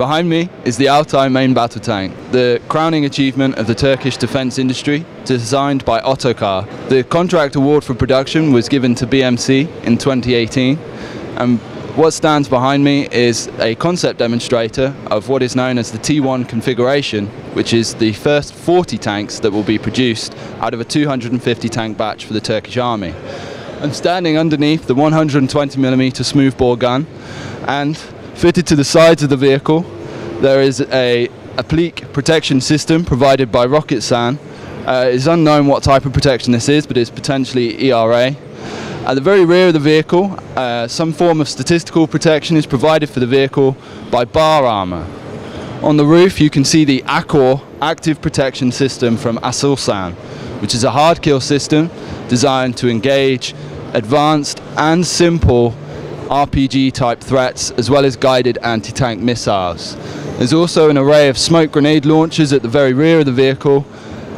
Behind me is the Altay main battle tank, the crowning achievement of the Turkish defence industry, designed by Otokar. The contract award for production was given to BMC in 2018, and what stands behind me is a concept demonstrator of what is known as the T1 configuration, which is the first 40 tanks that will be produced out of a 250 tank batch for the Turkish army. I'm standing underneath the 120mm smoothbore gun and Fitted to the sides of the vehicle, there is a applique protection system provided by Roketsan. Uh, it's unknown what type of protection this is, but it's potentially ERA. At the very rear of the vehicle, uh, some form of statistical protection is provided for the vehicle by bar armour. On the roof, you can see the AKKOR active protection system from Aselsan, which is a hard kill system designed to engage advanced and simple RPG type threats as well as guided anti-tank missiles. There's also an array of smoke grenade launchers at the very rear of the vehicle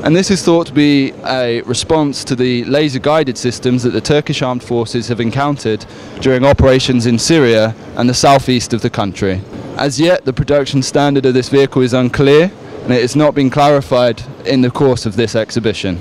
and this is thought to be a response to the laser guided systems that the Turkish armed forces have encountered during operations in Syria and the southeast of the country. As yet the production standard of this vehicle is unclear and it has not been clarified in the course of this exhibition.